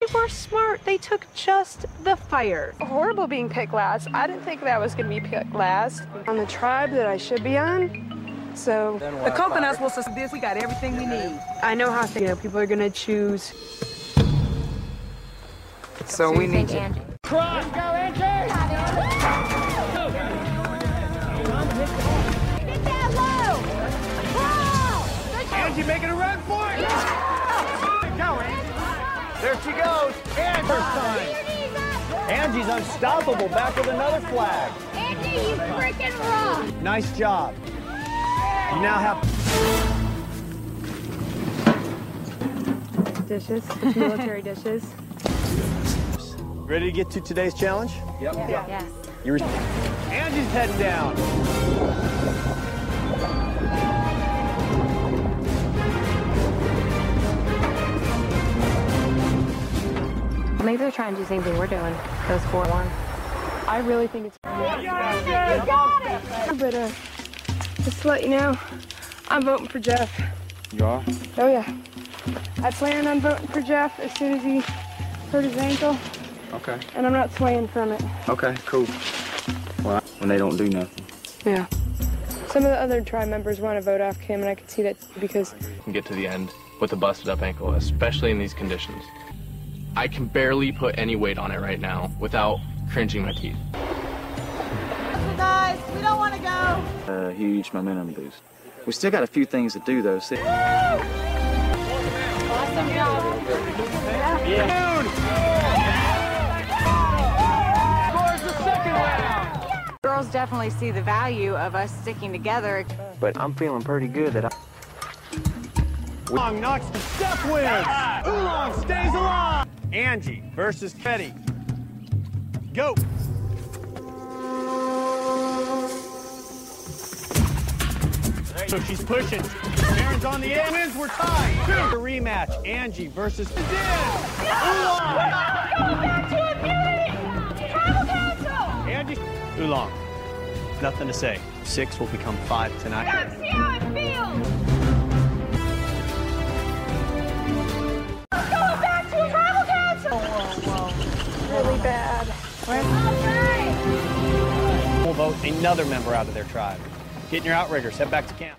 They were smart. They took just the fire. Horrible being picked last. I didn't think that was going to be picked last. On the tribe that I should be on. So The coconuts will sustain this. We got everything we need. I know how to, you know people are going to choose. So we need to. Angie making a run for it. There she goes. And first time. Uh, Angie's unstoppable. Back with another flag. Angie, you freaking rock! Nice job. You now have. Dishes, military dishes. Ready to get to today's challenge? Yep. Yes. You're... Angie's heading down. Maybe they're trying to do the same thing we're doing. Those four one. I really think it's. But uh, just to let you know, I'm voting for Jeff. You are? Oh yeah. I plan on voting for Jeff as soon as he hurt his ankle, Okay. and I'm not swaying from it. Okay, cool. Well, when they don't do nothing. Yeah. Some of the other tribe members want to vote off Kim, and I can see that because can get to the end with a busted up ankle, especially in these conditions. I can barely put any weight on it right now without cringing my teeth. Guys, we don't want to go. A huge momentum boost. We still got a few things to do, though. See, Girls definitely see the value of us sticking together. but I'm feeling pretty good that I. Ulong knocks the step wins. Ulong stays alive. Angie versus Betty. Go. So she's pushing. Aaron's on the end. Wins. We're tied. Two. The rematch. Angie versus Ulong. Angie. Ulong. Nothing to say. Six will become five tonight. Council! really bad. We'll vote another member out of their tribe. Get in your outriggers. Head back to camp.